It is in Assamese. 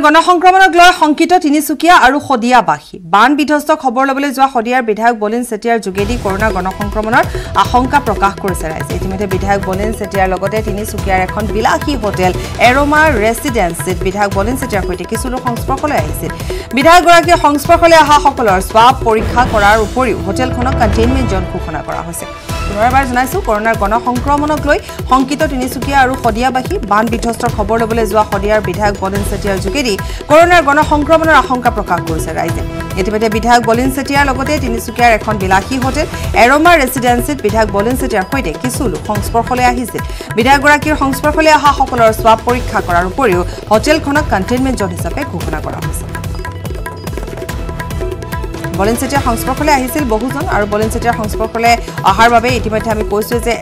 গণসংক্ৰমণক লৈ শংকিত তিনিচুকীয়া আৰু শদিয়াবাসী। বান বিধ্বস্ত খবৰ ল'বলৈ যোৱা শদিয়াৰ বিধায়ক বলিন চেতিয়াৰ যোগেদি কৰোণা গণসংক্ৰমণৰ আশংকা প্ৰকাশ কৰিছে ৰাইজে। ইতিমধ্যে বিধায়ক বলিন চেতিয়াৰ লগতে তিনিচুকীয়াৰ এখন বিলাসী হোটেল এৰোমা ৰেচিডেঞ্চিত বিধায়ক বলিন চেতিয়াৰ সৈতে কিছু লোক সংস্পৰ্শলৈ আহিছিল। বিধায়কগৰাকীয়ে সংস্পৰ্শলৈ অহাসকলৰ স্বাব পৰীক্ষা কৰাৰ উপৰিও হোটেলখনক কণ্টেইনমেণ্ট জ'ন ঘোষণা কৰা হৈছে। পুনৰ এবাৰ জনাইছো কৰোণাৰ গণসংক্ৰমণক লৈ শংকিত তিনিচুকীয়া আৰু শদিয়াবাসী। বান বিধ্বস্তৰ খবৰ ল'বলৈ যোৱা শদিয়াৰ বিধায়ক বলিন চেতিয়াৰ যোগেদি কৰোণাৰ গণসংক্ৰমণৰ আশংকা প্ৰকাশ কৰিছে ৰাইজে। ইতিমধ্যে বিধায়ক বলিন চেতিয়াৰ লগতে তিনিচুকীয়াৰ এখন বিলাসী হোটেল এৰোমা ৰেচিডেঞ্চিত বিধায়ক বলিন চেতিয়াৰ সৈতে কিছু লোক সংস্পৰ্শলৈ আহিছিল বিধায়কগৰাকীৰ সংস্পৰ্শলৈ অহাসকলৰ স্বাব পৰীক্ষা কৰাৰ উপৰিও হোটেলখনক কণ্টেইনমেণ্ট জ'ন হিচাপে ঘোষণা কৰা হৈছে। বলিন চেতিয়াৰ সংস্পৰ্শলৈ আহিছিল বহুজন আৰু বলিন চেতিয়াৰ সংস্পৰ্শলৈ অহাৰ বাবে ইতিমধ্যে আমি কৈছোঁ যে